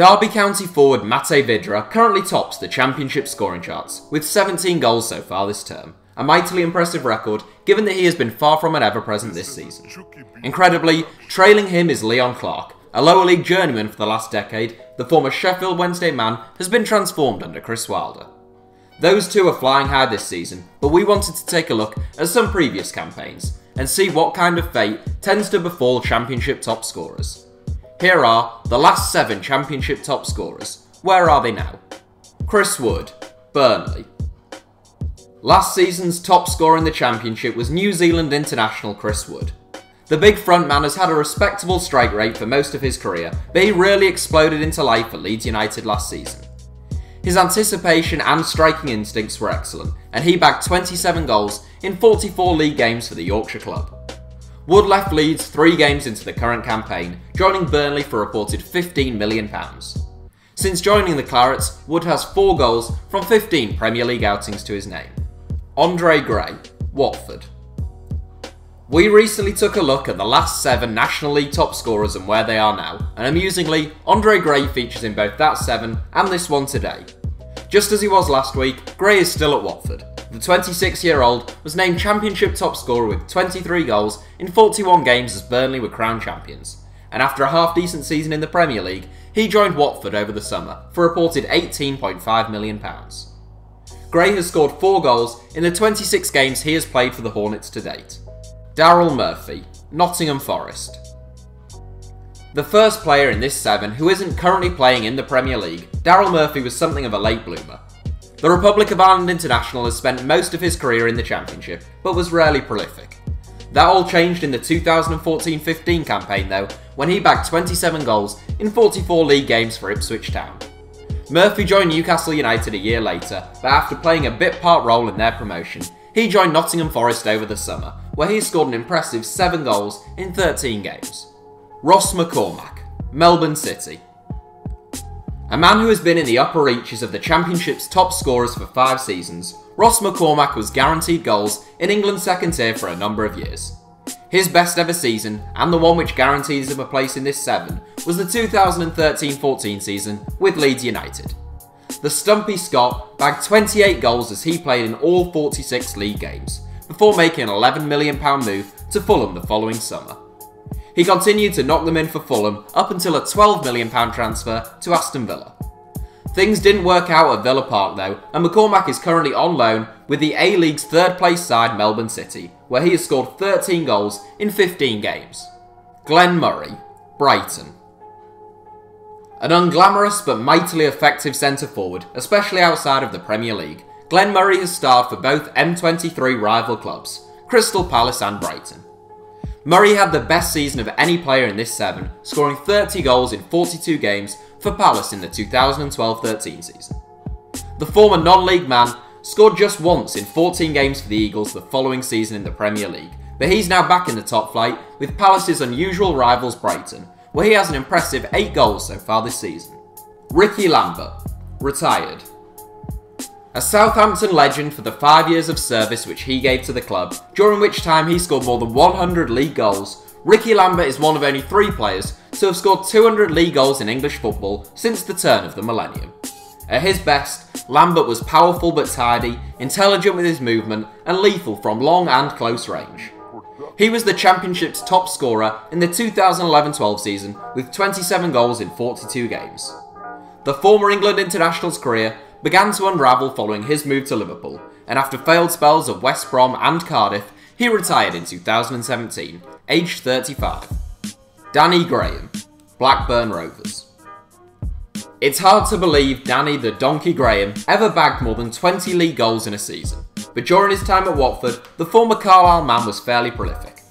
Derby County forward Matej Vydra currently tops the championship scoring charts, with 17 goals so far this term, a mightily impressive record given that he has been far from an ever-present this season. Incredibly, trailing him is Leon Clarke, a lower league journeyman for the last decade, the former Sheffield Wednesday man has been transformed under Chris Wilder. Those two are flying high this season, but we wanted to take a look at some previous campaigns and see what kind of fate tends to befall championship top scorers. Here are the last seven championship top scorers. Where are they now? Chris Wood, Burnley. Last season's top scorer in the championship was New Zealand international Chris Wood. The big frontman has had a respectable strike rate for most of his career, but he really exploded into life at Leeds United last season. His anticipation and striking instincts were excellent, and he bagged 27 goals in 44 league games for the Yorkshire club. Wood left Leeds three games into the current campaign, joining Burnley for a reported £15 million. Since joining the Clarets, Wood has 4 goals from 15 Premier League outings to his name. Andre Gray, Watford. We recently took a look at the last seven National League top scorers and where they are now, and amusingly, Andre Gray features in both that seven and this one today. Just as he was last week, Gray is still at Watford. The 26 year old was named Championship top scorer with 23 goals in 41 games as Burnley were crowned champions, and after a half decent season in the Premier League, he joined Watford over the summer for a reported £18.5 million. Gray has scored 4 goals in the 26 games he has played for the Hornets to date. Daryl Murphy, Nottingham Forest. The first player in this seven who isn't currently playing in the Premier League, Daryl Murphy was something of a late bloomer. The Republic of Ireland international has spent most of his career in the Championship, but was rarely prolific. That all changed in the 2014-15 campaign though, when he bagged 27 goals in 44 league games for Ipswich Town. Murphy joined Newcastle United a year later, but after playing a bit part role in their promotion, he joined Nottingham Forest over the summer, where he scored an impressive 7 goals in 13 games. Ross McCormack, Melbourne City. A man who has been in the upper reaches of the Championship's top scorers for five seasons, Ross McCormack was guaranteed goals in England's second tier for a number of years. His best ever season, and the one which guarantees him a place in this seven, was the 2013-14 season with Leeds United the Stumpy Scot bagged 28 goals as he played in all 46 league games, before making an £11 million move to Fulham the following summer. He continued to knock them in for Fulham up until a £12 million transfer to Aston Villa. Things didn't work out at Villa Park though, and McCormack is currently on loan with the A-League's third place side Melbourne City, where he has scored 13 goals in 15 games. Glenn Murray, Brighton. An unglamorous but mightily effective centre forward, especially outside of the Premier League, Glenn Murray has starred for both M23 rival clubs, Crystal Palace and Brighton. Murray had the best season of any player in this seven, scoring 30 goals in 42 games for Palace in the 2012-13 season. The former non-league man scored just once in 14 games for the Eagles the following season in the Premier League, but he's now back in the top flight with Palace's unusual rivals Brighton, where he has an impressive 8 goals so far this season. Rickie Lambert, retired. A Southampton legend for the 5 years of service which he gave to the club, during which time he scored more than 100 league goals, Rickie Lambert is one of only three players to have scored 200 league goals in English football since the turn of the millennium. At his best, Lambert was powerful but tidy, intelligent with his movement, and lethal from long and close range. He was the Championship's top scorer in the 2011-12 season with 27 goals in 42 games. The former England international's career began to unravel following his move to Liverpool, and after failed spells at West Brom and Cardiff, he retired in 2017, aged 35. Danny Graham, Blackburn Rovers. It's hard to believe Danny the Donkey Graham ever bagged more than 20 league goals in a season, but during his time at Watford, the former Carlisle man was fairly prolific.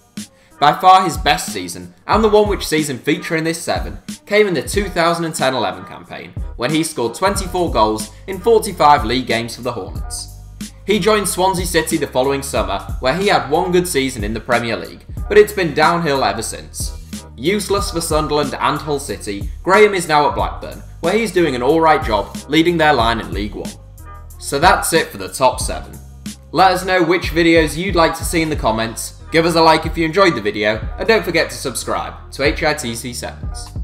By far his best season, and the one which sees him feature in this 7, came in the 2010-11 campaign, when he scored 24 goals in 45 league games for the Hornets. He joined Swansea City the following summer, where he had one good season in the Premier League, but it's been downhill ever since. Useless for Sunderland and Hull City, Graham is now at Blackburn, where he's doing an alright job leading their line in League 1. So that's it for the top 7. Let us know which videos you'd like to see in the comments, give us a like if you enjoyed the video, and don't forget to subscribe to HITC7s.